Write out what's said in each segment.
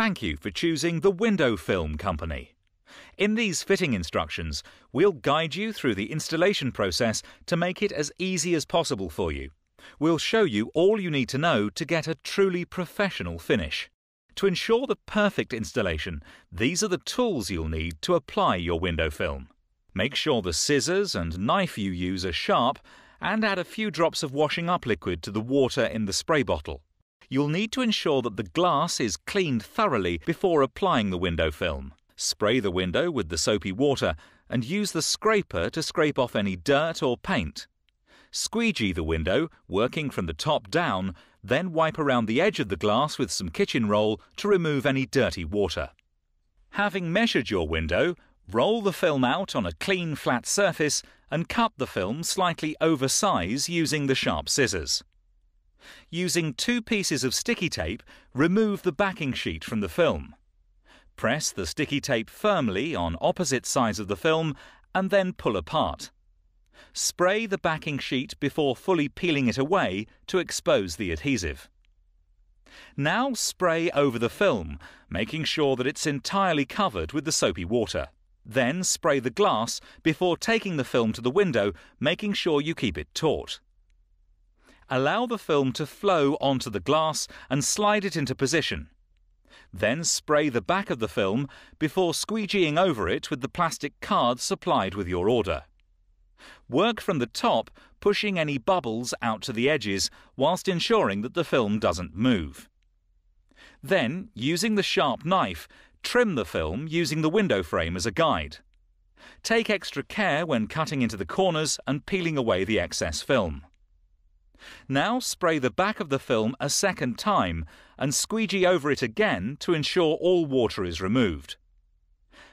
thank you for choosing the Window Film Company. In these fitting instructions, we'll guide you through the installation process to make it as easy as possible for you. We'll show you all you need to know to get a truly professional finish. To ensure the perfect installation, these are the tools you'll need to apply your window film. Make sure the scissors and knife you use are sharp and add a few drops of washing up liquid to the water in the spray bottle. You'll need to ensure that the glass is cleaned thoroughly before applying the window film. Spray the window with the soapy water and use the scraper to scrape off any dirt or paint. Squeegee the window, working from the top down, then wipe around the edge of the glass with some kitchen roll to remove any dirty water. Having measured your window, roll the film out on a clean flat surface and cut the film slightly oversize using the sharp scissors. Using two pieces of sticky tape, remove the backing sheet from the film. Press the sticky tape firmly on opposite sides of the film and then pull apart. Spray the backing sheet before fully peeling it away to expose the adhesive. Now spray over the film, making sure that it's entirely covered with the soapy water. Then spray the glass before taking the film to the window, making sure you keep it taut. Allow the film to flow onto the glass and slide it into position. Then spray the back of the film before squeegeeing over it with the plastic card supplied with your order. Work from the top, pushing any bubbles out to the edges whilst ensuring that the film doesn't move. Then, using the sharp knife, trim the film using the window frame as a guide. Take extra care when cutting into the corners and peeling away the excess film. Now spray the back of the film a second time and squeegee over it again to ensure all water is removed.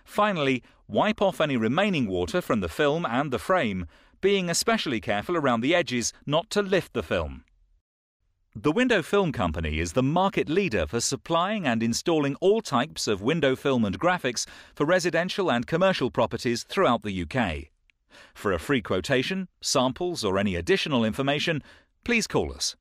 Finally, wipe off any remaining water from the film and the frame, being especially careful around the edges not to lift the film. The Window Film Company is the market leader for supplying and installing all types of window film and graphics for residential and commercial properties throughout the UK. For a free quotation, samples, or any additional information, please call us